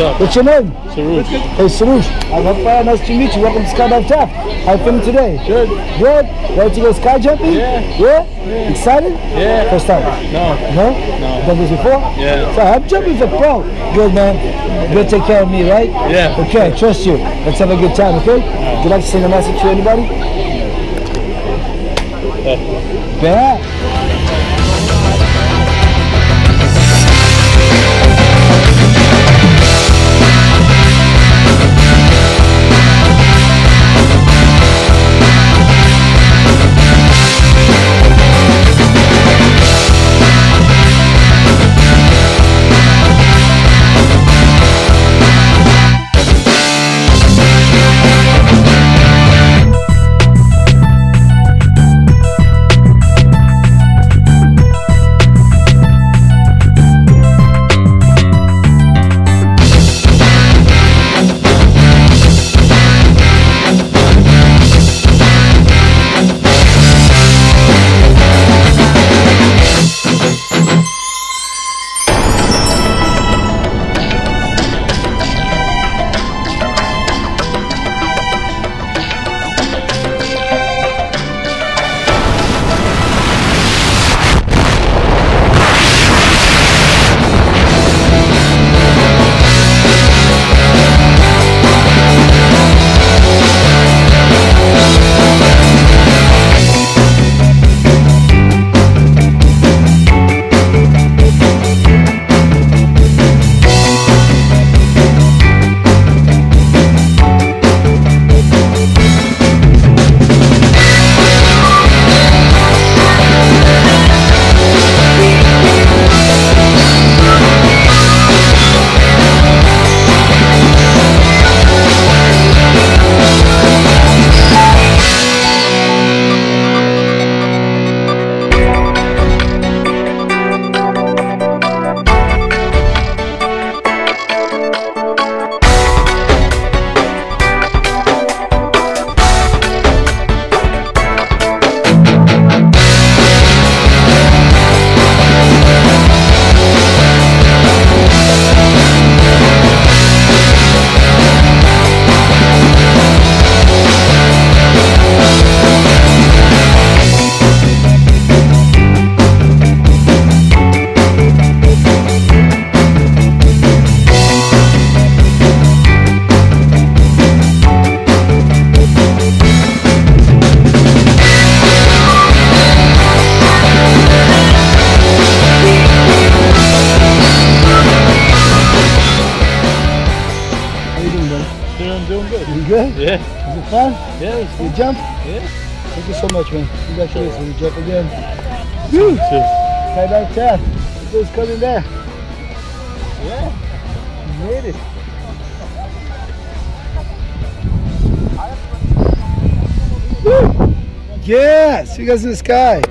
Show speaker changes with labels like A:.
A: What's your name?
B: Soroush.
A: Hey, Soroush. I'm Rafael. Nice to meet you. Welcome to Skydive Taft. How you feeling today?
B: Good.
A: Good? Ready to go sky jumping?
B: Yeah.
A: Yeah? Excited?
B: Yeah.
A: First time?
B: No.
A: No?
B: No.
A: Done this before?
B: Yeah.
A: So I'm jumping for pro. Good, man. Good take care of me, right?
B: Yeah.
A: Okay, trust you. Let's have a good time, okay? Would you like to send a message to anybody?
B: Oh.
A: Yeah. Good.
B: Yeah.
A: Is it fun?
B: Yeah. It's
A: You jump?
B: Yeah.
A: Thank you so much, man. Congratulations. You jump again.
B: Too.
A: Skydive Taft. Who's coming there?
B: Yeah.
A: You made it. Woo! Yes, you guys in the sky.